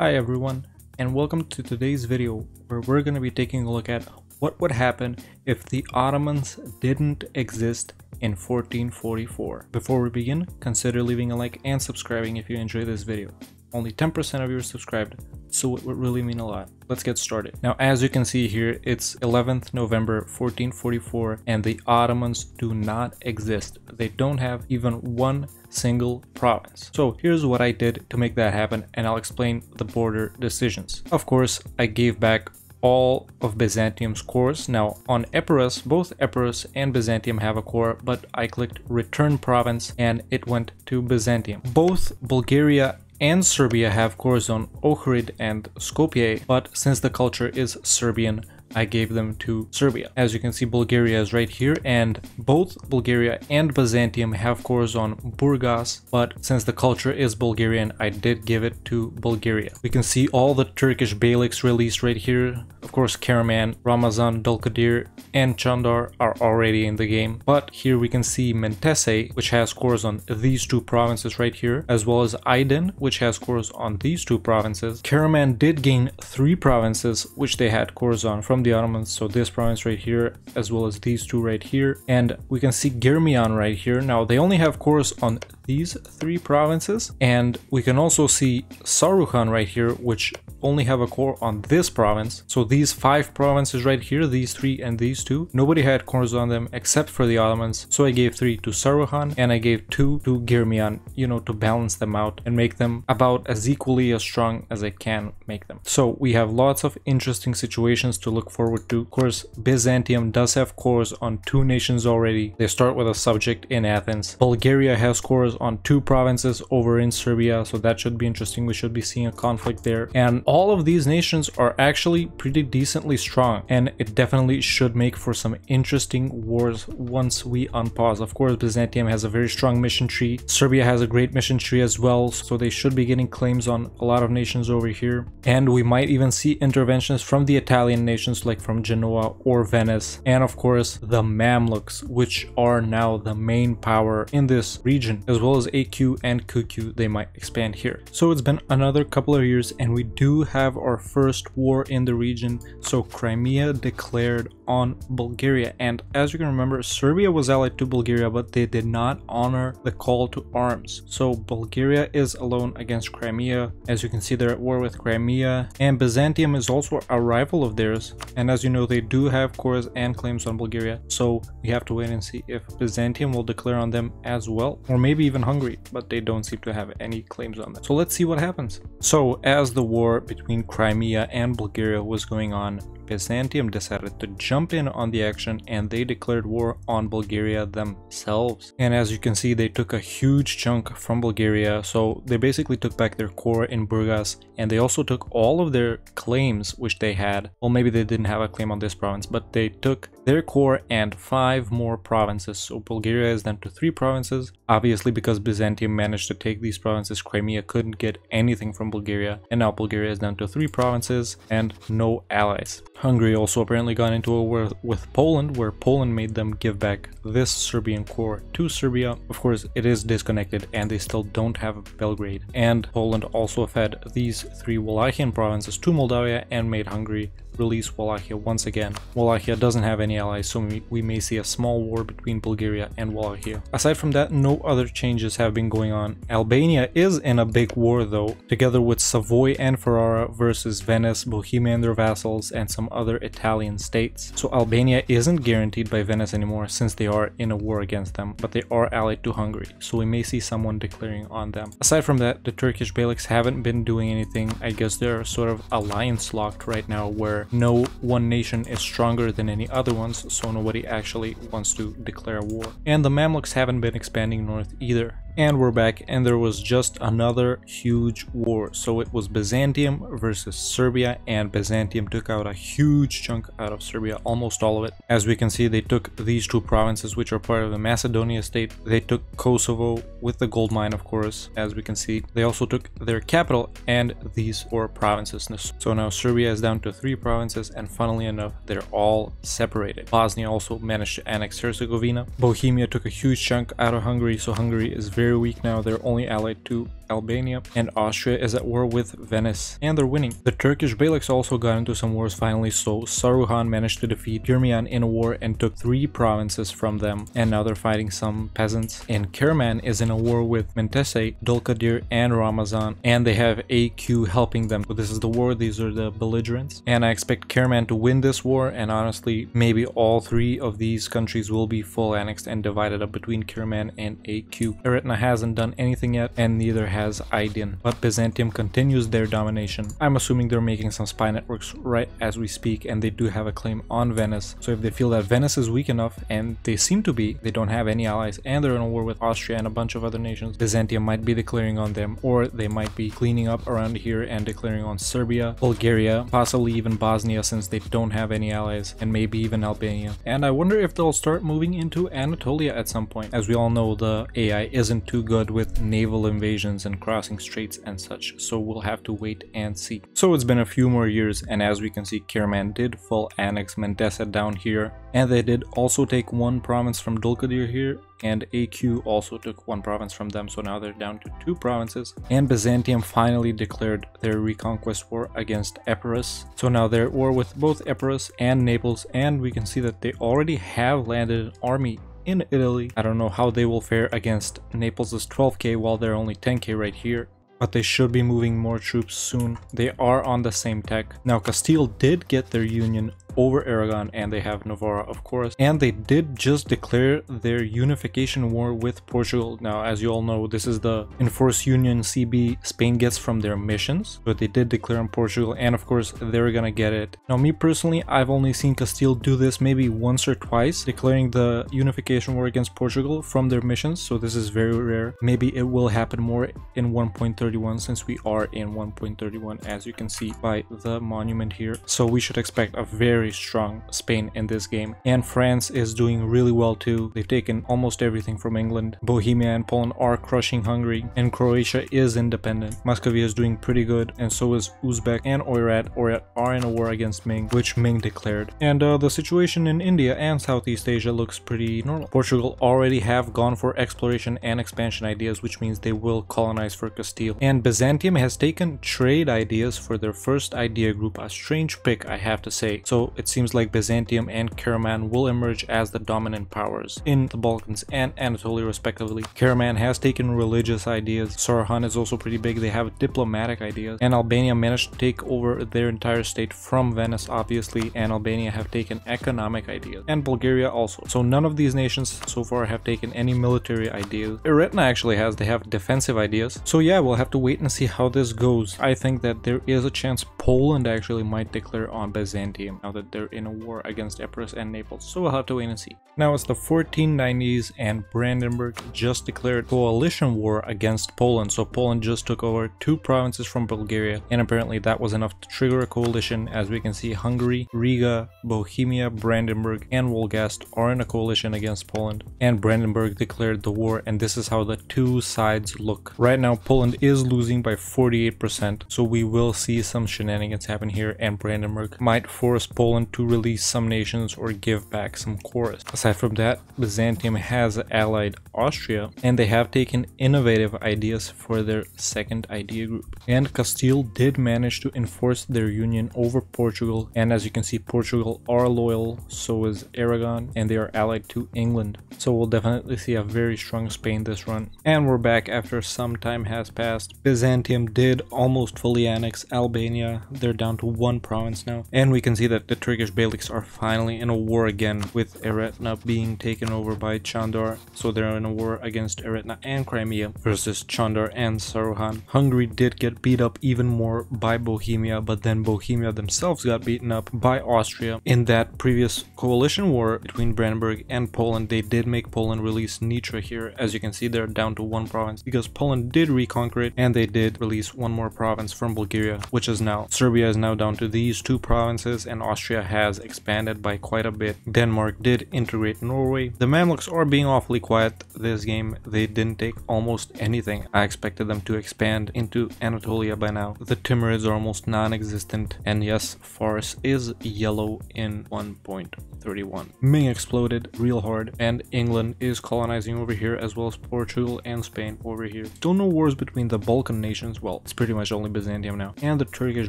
Hi everyone, and welcome to today's video where we're going to be taking a look at what would happen if the Ottomans didn't exist in 1444. Before we begin, consider leaving a like and subscribing if you enjoy this video. Only 10% of you are subscribed, so it would really mean a lot. Let's get started. Now, as you can see here, it's 11th November 1444 and the Ottomans do not exist. They don't have even one single province. So here's what I did to make that happen and I'll explain the border decisions. Of course, I gave back all of Byzantium's cores. Now on Epirus, both Epirus and Byzantium have a core, but I clicked return province and it went to Byzantium. Both Bulgaria and Serbia have cores on Ohrid and Skopje, but since the culture is Serbian, I gave them to Serbia. As you can see, Bulgaria is right here, and both Bulgaria and Byzantium have cores on Burgas, but since the culture is Bulgarian, I did give it to Bulgaria. We can see all the Turkish Beyliks released right here. Of course, Karaman, Ramazan, Dulkadir, and Chandar are already in the game, but here we can see Mentese, which has cores on these two provinces right here, as well as Aydin, which has cores on these two provinces. Karaman did gain three provinces, which they had cores on from from the Ottomans. So this province right here, as well as these two right here. And we can see Germiyan right here. Now they only have cores on these three provinces. And we can also see Saruhan right here, which only have a core on this province. So these five provinces right here, these three and these two, nobody had cores on them except for the Ottomans. So I gave three to Saruhan and I gave two to Germiyan, you know, to balance them out and make them about as equally as strong as I can make them. So we have lots of interesting situations to look forward to. Of course, Byzantium does have cores on two nations already. They start with a subject in Athens. Bulgaria has cores on two provinces over in Serbia, so that should be interesting. We should be seeing a conflict there. And all of these nations are actually pretty decently strong and it definitely should make for some interesting wars once we unpause. Of course, Byzantium has a very strong mission tree. Serbia has a great mission tree as well, so they should be getting claims on a lot of nations over here. And we might even see interventions from the Italian nations like from Genoa or Venice. And of course, the Mamluks, which are now the main power in this region, as well as AQ and QQ, they might expand here. So it's been another couple of years and we do have our first war in the region. So Crimea declared on Bulgaria. And as you can remember, Serbia was allied to Bulgaria, but they did not honor the call to arms. So Bulgaria is alone against Crimea. As you can see, they're at war with Crimea. And Byzantium is also a rival of theirs. And as you know, they do have cores and claims on Bulgaria. So we have to wait and see if Byzantium will declare on them as well. Or maybe even Hungary, but they don't seem to have any claims on them. So let's see what happens. So as the war between Crimea and Bulgaria was going on, Byzantium decided to jump in on the action and they declared war on Bulgaria themselves. And as you can see, they took a huge chunk from Bulgaria. So they basically took back their core in Burgas and they also took all of their claims which they had. Well, maybe they didn't have a claim on this province, but they took their core and five more provinces. So Bulgaria is down to three provinces. Obviously, because Byzantium managed to take these provinces, Crimea couldn't get anything from Bulgaria. And now Bulgaria is down to three provinces and no allies. Hungary also apparently got into a war with Poland, where Poland made them give back this Serbian core to Serbia. Of course, it is disconnected and they still don't have Belgrade. And Poland also fed these three Wallachian provinces to Moldavia and made Hungary release Wallachia once again. Wallachia doesn't have any allies, so we may see a small war between Bulgaria and Wallachia. Aside from that, no other changes have been going on. Albania is in a big war though, together with Savoy and Ferrara versus Venice, Bohemia and their vassals, and some other Italian states. So Albania isn't guaranteed by Venice anymore since they are in a war against them, but they are allied to Hungary, so we may see someone declaring on them. Aside from that, the Turkish Beyliks haven't been doing anything. I guess they're sort of alliance locked right now where no one nation is stronger than any other ones, so nobody actually wants to declare war. And the Mamluks haven't been expanding north either. And we're back and there was just another huge war. So it was Byzantium versus Serbia and Byzantium took out a huge chunk out of Serbia, almost all of it. As we can see, they took these two provinces which are part of the Macedonia state. They took Kosovo with the gold mine, of course, as we can see. They also took their capital and these four provinces. So now Serbia is down to three provinces and funnily enough, they're all separated. Bosnia also managed to annex Herzegovina. Bohemia took a huge chunk out of Hungary, so Hungary is very very weak now. They're only allied to Albania, and Austria is at war with Venice, and they're winning. The Turkish Beyliks also got into some wars finally, so Saruhan managed to defeat Germiyan in a war and took three provinces from them, and now they're fighting some peasants. And Karaman is in a war with Mentese, Dulkadir, and Ramazan, and they have AQ helping them. So this is the war, these are the belligerents, and I expect Karaman to win this war, and honestly, maybe all three of these countries will be full annexed and divided up between Karaman and AQ. Eretna hasn't done anything yet, and neither has Aydin, but Byzantium continues their domination. I'm assuming they're making some spy networks right as we speak, and they do have a claim on Venice. So if they feel that Venice is weak enough, and they seem to be, they don't have any allies, and they're in a war with Austria and a bunch of other nations, Byzantium might be declaring on them, or they might be cleaning up around here and declaring on Serbia, Bulgaria, possibly even Bosnia since they don't have any allies, and maybe even Albania. And I wonder if they'll start moving into Anatolia at some point. As we all know, the AI isn't too good with naval invasions and crossing straits and such, so we'll have to wait and see. So it's been a few more years, and as we can see, Karaman did full annex Mentese down here, and they did also take one province from Dulkadir here, and AQ also took one province from them, so now they're down to two provinces. And Byzantium finally declared their reconquest war against Epirus. So now they're at war with both Epirus and Naples, and we can see that they already have landed an army in Italy. I don't know how they will fare against Naples' 12k while they're only 10k right here but they should be moving more troops soon. They are on the same tech. Now Castile did get their union over Aragon and they have Navarra of course. And they did just declare their unification war with Portugal. Now as you all know this is the enforced union CB Spain gets from their missions but they did declare on Portugal and of course they're gonna get it. Now me personally I've only seen Castile do this maybe once or twice declaring the unification war against Portugal from their missions so this is very rare. Maybe it will happen more in 1.31 since we are in 1.31 as you can see by the monument here. So we should expect a very very strong Spain in this game. And France is doing really well too. They've taken almost everything from England. Bohemia and Poland are crushing Hungary and Croatia is independent. Muscovy is doing pretty good and so is Uzbek and Oirat. Oirat are in a war against Ming, which Ming declared. And uh, the situation in India and Southeast Asia looks pretty normal. Portugal already have gone for exploration and expansion ideas, which means they will colonize for Castile. And Byzantium has taken trade ideas for their first idea group, a strange pick I have to say. So it seems like Byzantium and Karaman will emerge as the dominant powers in the Balkans and Anatolia respectively. Karaman has taken religious ideas, Saruhan is also pretty big, they have diplomatic ideas, and Albania managed to take over their entire state from Venice obviously, and Albania have taken economic ideas, and Bulgaria also. So none of these nations so far have taken any military ideas. Eretna actually has, they have defensive ideas. So yeah, we'll have to wait and see how this goes. I think that there is a chance Poland actually might declare on Byzantium now that they're in a war against Epirus and Naples, so we'll have to wait and see. Now it's the 1490s and Brandenburg just declared coalition war against Poland, so Poland just took over two provinces from Bulgaria, and apparently that was enough to trigger a coalition. As we can see, Hungary, Riga, Bohemia, Brandenburg, and Wolgast are in a coalition against Poland, and Brandenburg declared the war, and this is how the two sides look. Right now, Poland is losing by 48%, so we will see some shenanigans happen here, and Brandenburg might force Poland Poland to release some nations or give back some cores. Aside from that, Byzantium has allied Austria and they have taken innovative ideas for their second idea group. And Castile did manage to enforce their union over Portugal and as you can see Portugal are loyal, so is Aragon and they are allied to England. So we'll definitely see a very strong Spain this run. And we're back after some time has passed. Byzantium did almost fully annex Albania. They're down to one province now. And we can see that the Turkish Beyliks are finally in a war again with Eretna being taken over by Chandar. So they're in a war against Eretna and Crimea versus Chandar and Saruhan. Hungary did get beat up even more by Bohemia, but then Bohemia themselves got beaten up by Austria. In that previous coalition war between Brandenburg and Poland, they did make Poland release Nitra here. As you can see, they're down to one province because Poland did reconquer it and they did release one more province from Bulgaria, which is now Serbia is now down to these two provinces and Austria Austria has expanded by quite a bit. Denmark did integrate Norway. The Mamluks are being awfully quiet this game. They didn't take almost anything. I expected them to expand into Anatolia by now. The Timurids are almost non-existent. And yes, Fars is yellow in 1.31. Ming exploded real hard and England is colonizing over here as well as Portugal and Spain over here. Still no wars between the Balkan nations. Well, it's pretty much only Byzantium now. And the Turkish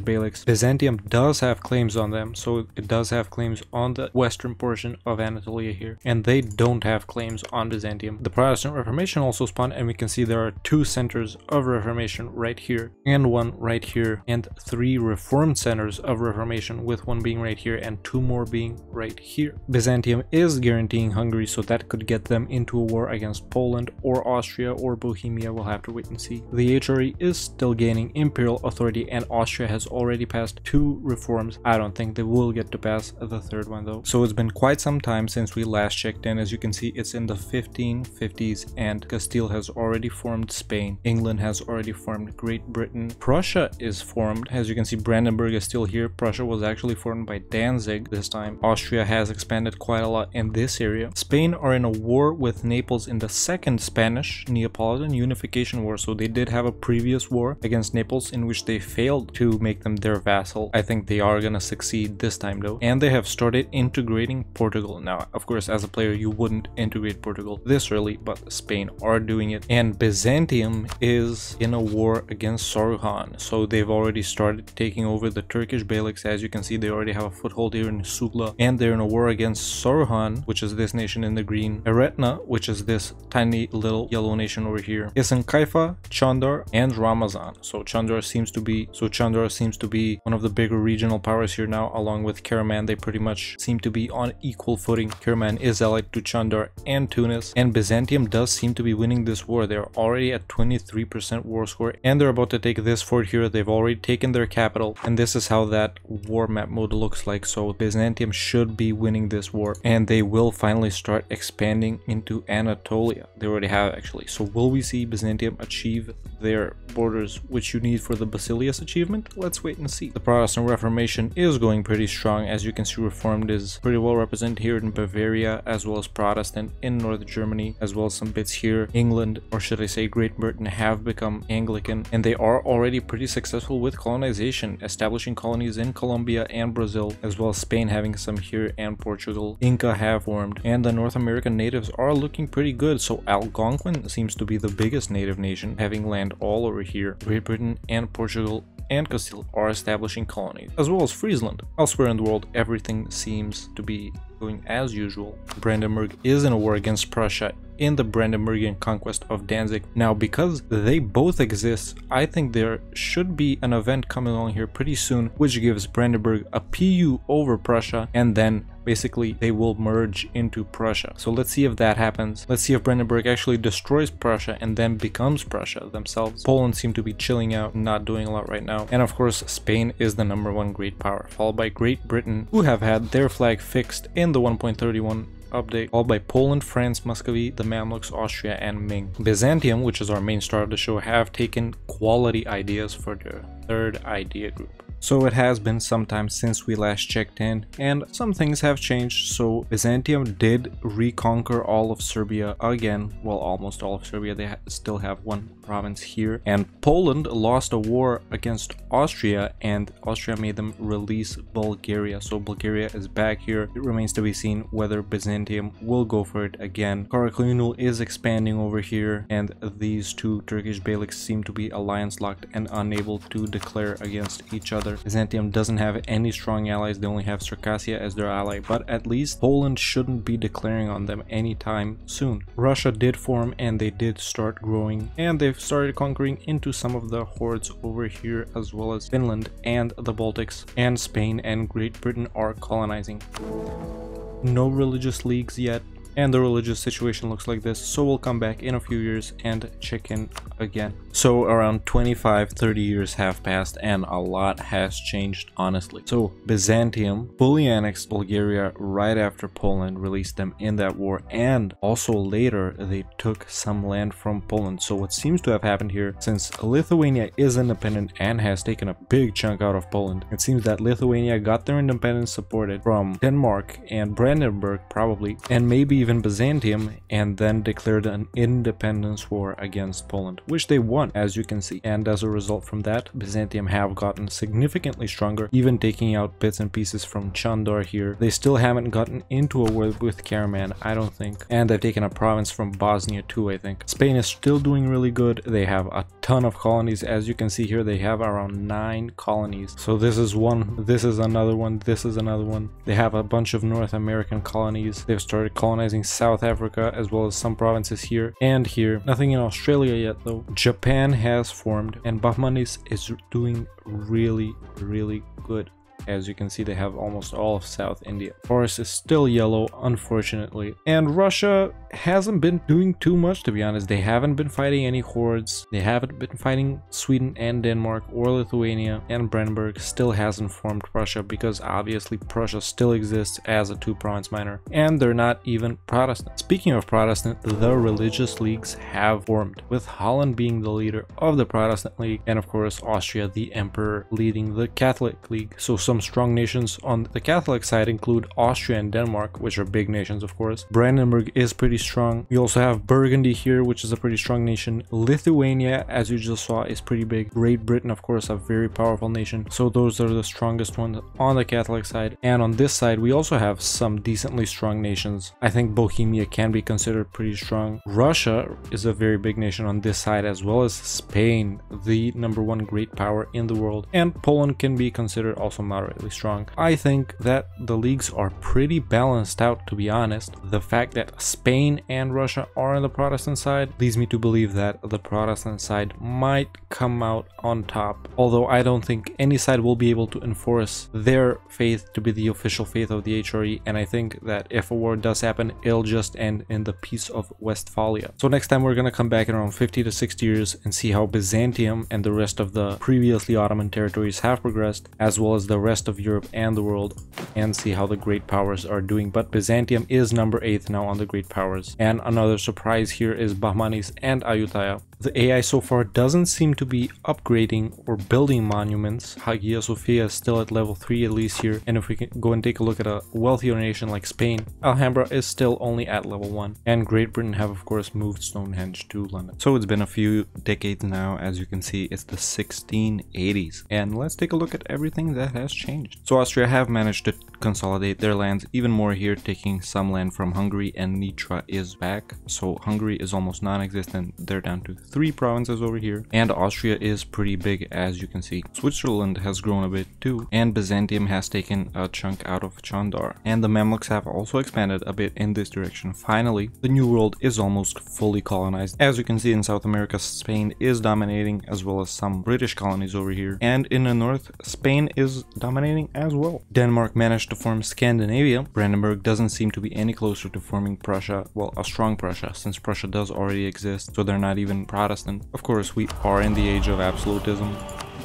Beyliks. Byzantium does have claims on them, so it does have claims on the western portion of Anatolia here. And they don't have claims on Byzantium. The Protestant Reformation also spawned and we can see there are two centers of Reformation right here and one right here and three Reformed centers of Reformation with one being right here and two more being right here. Byzantium is guaranteeing Hungary so that could get them into a war against Poland or Austria or Bohemia, we'll have to wait and see. The HRE is still gaining imperial authority and Austria has already passed two reforms. I don't think they will get to pass the third one though. So it's been quite some time since we last checked in. As you can see, it's in the 1550s and Castile has already formed Spain. England has already formed Great Britain. Prussia is formed. As you can see, Brandenburg is still here. Prussia was actually formed by Danzig this time. Austria has expanded quite a lot in this area. Spain are in a war with Naples in the second Spanish Neapolitan Unification War. So they did have a previous war against Naples in which they failed to make them their vassal. I think they are gonna succeed this time though. And they have started integrating Portugal. Now, of course, as a player, you wouldn't integrate Portugal this early, but Spain are doing it. And Byzantium is in a war against Saruhan. So they've already started taking over the Turkish Beyliks. As you can see, they already have a foothold here in Sugla. And they're in a war against Saruhan, which is this nation in the green. Eretna, which is this tiny little yellow nation over here. Hisn Kayfa, Chandar, and Ramazan. So Chandar seems to be so Chandar seems to be one of the bigger regional powers here now, along with Karaman. They pretty much seem to be on equal footing. Karaman is allied to Chandar and Tunis, and Byzantium does seem to be winning this war. They're already at 23% war score, and they're about to take this fort here. They've already taken their capital, and this is how that war map mode looks like. So Byzantium should be winning this war, and they will finally start expanding into Anatolia. They already have actually. So will we see Byzantium achieve their borders which you need for the Basileus achievement? Let's wait and see. The Protestant Reformation is going pretty strong. As you can see, Reformed is pretty well represented here in Bavaria, as well as Protestant in North Germany, as well as some bits here. England, or should I say Great Britain, have become Anglican, and they are already pretty successful with colonization, establishing colonies in Colombia and Brazil, as well as Spain having some here and Portugal. Inca have formed, and the North American natives are looking pretty good, so Algonquin seems to be the biggest native nation, having land all over here. Great Britain and Portugal and Castile are establishing colonies, as well as Friesland. Elsewhere in the world, everything seems to be going as usual. Brandenburg is in a war against Prussia in the Brandenburgian conquest of Danzig. Now, because they both exist, I think there should be an event coming along here pretty soon, which gives Brandenburg a PU over Prussia, and then basically they will merge into Prussia. So let's see if that happens. Let's see if Brandenburg actually destroys Prussia and then becomes Prussia themselves. Poland seem to be chilling out, not doing a lot right now. And of course, Spain is the number one great power, followed by Great Britain, who have had their flag fixed in the 1.31 update, all by Poland, France, Muscovy, the Mamluks, Austria, and Ming. Byzantium, which is our main star of the show, have taken quality ideas for their third idea group. So it has been some time since we last checked in and some things have changed. So Byzantium did reconquer all of Serbia again. Well, almost all of Serbia. They ha still have one province here. And Poland lost a war against Austria and Austria made them release Bulgaria. So Bulgaria is back here. It remains to be seen whether Byzantium will go for it again. Karakoyunlu is expanding over here and these two Turkish beyliks seem to be alliance locked and unable to declare against each other. Byzantium doesn't have any strong allies. They only have Circassia as their ally, but at least Poland shouldn't be declaring on them anytime soon. Russia did form and they did start growing and they've started conquering into some of the hordes over here as well as Finland and the Baltics and Spain and Great Britain are colonizing. No religious leagues yet, and the religious situation looks like this. So we'll come back in a few years and check in again. So around 25, 30 years have passed and a lot has changed honestly. So Byzantium fully annexed Bulgaria right after Poland released them in that war and also later they took some land from Poland. So what seems to have happened here since Lithuania is independent and has taken a big chunk out of Poland, it seems that Lithuania got their independence supported from Denmark and Brandenburg probably and maybe even Byzantium and then declared an independence war against Poland which they won as you can see and as a result from that Byzantium have gotten significantly stronger even taking out bits and pieces from Chandar here. They still haven't gotten into a war with Karaman I don't think and they've taken a province from Bosnia too I think. Spain is still doing really good. They have a ton of colonies as you can see here they have around nine colonies. So this is one, this is another one, this is another one. They have a bunch of North American colonies. They've started colonizing South Africa as well as some provinces here and here. Nothing in Australia yet though. Japan has formed and Bahmanis is doing really really good. As you can see, they have almost all of South India. Fars is still yellow, unfortunately. And Russia hasn't been doing too much, to be honest. They haven't been fighting any hordes. They haven't been fighting Sweden and Denmark or Lithuania. And Brandenburg still hasn't formed Prussia because obviously Prussia still exists as a two-province minor. And they're not even Protestant. Speaking of Protestant, the religious leagues have formed, with Holland being the leader of the Protestant League, and of course Austria, the emperor, leading the Catholic League. So some strong nations on the Catholic side include Austria and Denmark, which are big nations of course. Brandenburg is pretty strong. We also have Burgundy here, which is a pretty strong nation. Lithuania, as you just saw, is pretty big. Great Britain, of course, a very powerful nation. So those are the strongest ones on the Catholic side. And on this side, we also have some decently strong nations. I think Bohemia can be considered pretty strong. Russia is a very big nation on this side, as well as Spain, the number one great power in the world. And Poland can be considered also moderately strong. I think that the leagues are pretty balanced out, to be honest. The fact that Spain and Russia are on the Protestant side leads me to believe that the Protestant side might come out on top. Although I don't think any side will be able to enforce their faith to be the official faith of the HRE and I think that if a war does happen, it'll just end in the Peace of Westphalia. So next time we're gonna come back in around 50 to 60 years and see how Byzantium and the rest of the previously Ottoman territories have progressed as well as the rest of Europe and the world and see how the great powers are doing. But Byzantium is number 8 now on the great powers. And another surprise here is Bahmanis and Ayutthaya. The AI so far doesn't seem to be upgrading or building monuments. Hagia Sophia is still at level 3 at least here. And if we can go and take a look at a wealthier nation like Spain, Alhambra is still only at level 1. And Great Britain have of course moved Stonehenge to London. So it's been a few decades now. As you can see, it's the 1680s. And let's take a look at everything that has changed. So Austria have managed to consolidate their lands even more here, taking some land from Hungary and Nitra is back. So Hungary is almost non-existent. They're down to three provinces over here. And Austria is pretty big as you can see. Switzerland has grown a bit too. And Byzantium has taken a chunk out of Chandar. And the Mamluks have also expanded a bit in this direction. Finally, the New World is almost fully colonized. As you can see in South America, Spain is dominating as well as some British colonies over here. And in the north, Spain is dominating as well. Denmark managed to form Scandinavia. Brandenburg doesn't seem to be any closer to forming Prussia, well, a strong Prussia, since Prussia does already exist, so they're not even Protestant. Of course, we are in the age of absolutism.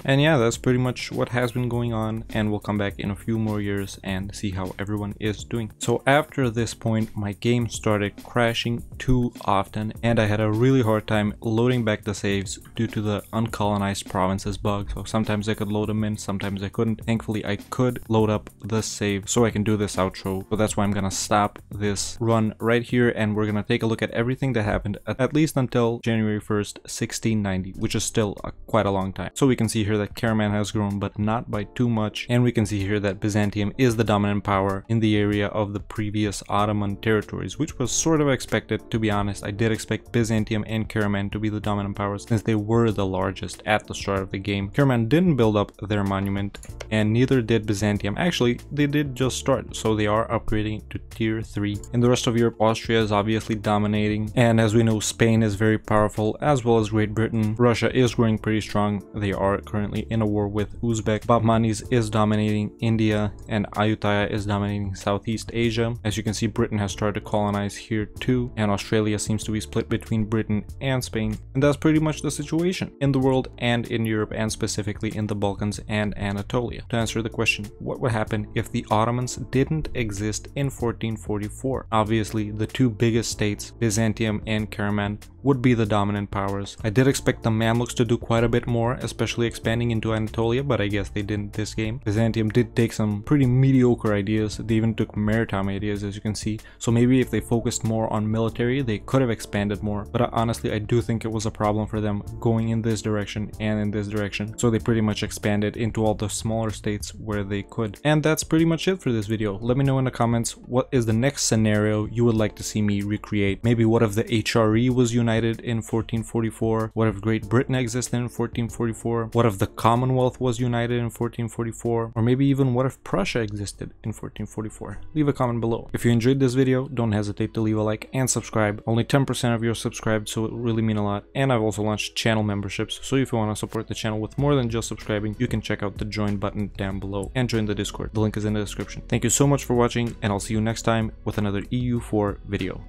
And yeah, that's pretty much what has been going on and we'll come back in a few more years and see how everyone is doing. So after this point, my game started crashing too often and I had a really hard time loading back the saves due to the uncolonized provinces bug. So sometimes I could load them in, sometimes I couldn't. Thankfully, I could load up the save so I can do this outro. So that's why I'm gonna stop this run right here and we're gonna take a look at everything that happened at, at least until January 1st, 1690, which is still a, quite a long time. So we can see here that Karaman has grown, but not by too much. And we can see here that Byzantium is the dominant power in the area of the previous Ottoman territories, which was sort of expected, to be honest. I did expect Byzantium and Karaman to be the dominant powers since they were the largest at the start of the game. Karaman didn't build up their monument, and neither did Byzantium. Actually, they did just start, so they are upgrading to tier 3. In the rest of Europe, Austria is obviously dominating, and as we know, Spain is very powerful, as well as Great Britain. Russia is growing pretty strong. They are currently currently in a war with Uzbek. Bahmanis is dominating India and Ayutthaya is dominating Southeast Asia. As you can see, Britain has started to colonize here too, and Australia seems to be split between Britain and Spain. And that's pretty much the situation in the world and in Europe and specifically in the Balkans and Anatolia. To answer the question, what would happen if the Ottomans didn't exist in 1444? Obviously, the two biggest states, Byzantium and Karaman, would be the dominant powers. I did expect the Mamluks to do quite a bit more, especially expanding into Anatolia, but I guess they didn't this game. Byzantium did take some pretty mediocre ideas. They even took maritime ideas, as you can see. So maybe if they focused more on military, they could have expanded more. But honestly, I do think it was a problem for them going in this direction and in this direction. So they pretty much expanded into all the smaller states where they could. And that's pretty much it for this video. Let me know in the comments what is the next scenario you would like to see me recreate. Maybe what if the HRE was united in 1444? What if Great Britain existed in 1444? What if the Commonwealth was united in 1444? Or maybe even what if Prussia existed in 1444? Leave a comment below. If you enjoyed this video, don't hesitate to leave a like and subscribe. Only 10% of you are subscribed, so it really mean a lot. And I've also launched channel memberships, so if you want to support the channel with more than just subscribing, you can check out the join button down below and join the Discord. The link is in the description. Thank you so much for watching, and I'll see you next time with another EU4 video.